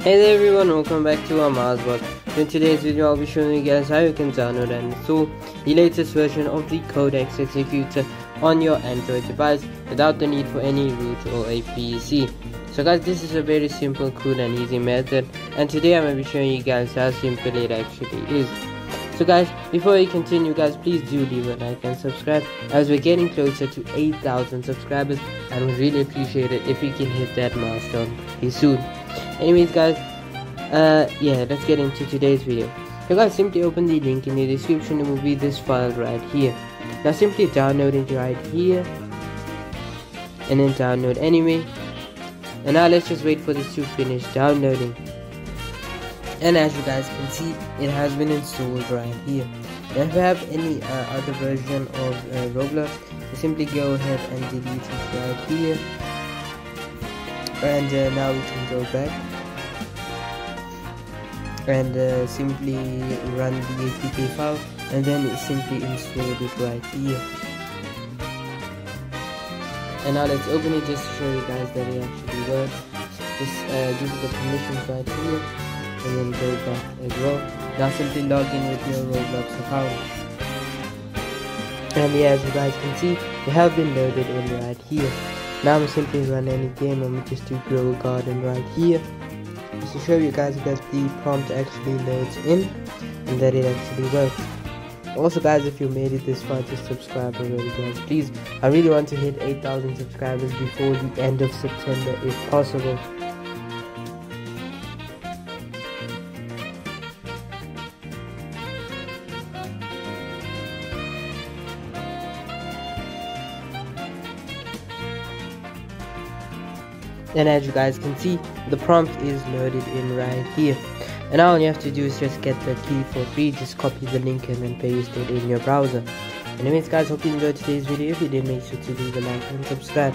Hey there everyone, welcome back to World. In today's video I'll be showing you guys how you can download and install the latest version of the Codex Executor on your Android device without the need for any root or a PC. So guys this is a very simple, cool and easy method and today I'm going to be showing you guys how simple it actually is. So guys, before we continue guys, please do leave a like and subscribe as we're getting closer to 8,000 subscribers and we really appreciate it if we can hit that milestone pretty soon. Anyways guys, uh, yeah, let's get into today's video. So guys, simply open the link in the description it will be this file right here. Now simply download it right here and then download anyway. And now let's just wait for this to finish downloading and as you guys can see it has been installed right here. If you have any uh, other version of uh, Roblox simply go ahead and delete it right here. And uh, now we can go back. And uh, simply run the APK file and then it simply install it right here. And now let's open it just to show you guys that it actually works. Just uh, give it the permissions right here and then go back as well. Now simply log in with your Roblox account. And yeah, as you guys can see, we have been loaded in right here. Now I'm simply run any game. I'm just to grow a garden right here. Just to show you guys that the prompt actually loads in and that it actually works. Also guys, if you made it this far, just subscribe already guys. Please, I really want to hit 8,000 subscribers before the end of September if possible. And as you guys can see the prompt is loaded in right here. And all you have to do is just get the key for free. Just copy the link and then paste it in your browser. Anyways guys hope you enjoyed today's video. If you did make sure to leave a like and subscribe.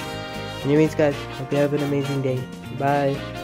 Anyways guys hope you have an amazing day. Bye